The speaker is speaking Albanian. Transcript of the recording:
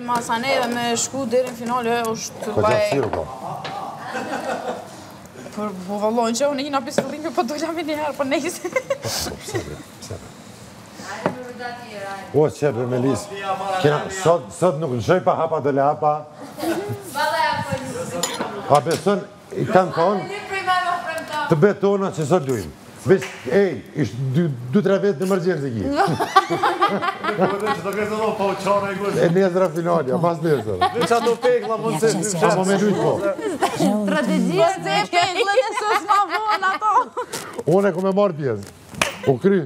Masane dhe me shku deri në finale është të baj. Ka gjatësirë, po? Për po vallon që unë i nga pisë fëllimi, po do gjami një herë, po nejse. Po, po sebe, sebe. O, sebe, po, me lisë. Kena, sot, sot nuk në shoj pa hapa dhe le hapa. Bada e apë një. Pa po- besën, i kanë konë, të betona që sot dujmë. Vesh, ej, ishtë du tre vetë në mërgjenë zë gjithë. Në këtë që të këtë pa u qarë e gushë. E njëzra finalja, pas njëzra. Në qatë do pek la mënë sesë, në qatë me nëjtë po. Tradizia e pek la mënë ma vonë ato. Unë e ku me marë pjesë, u kry.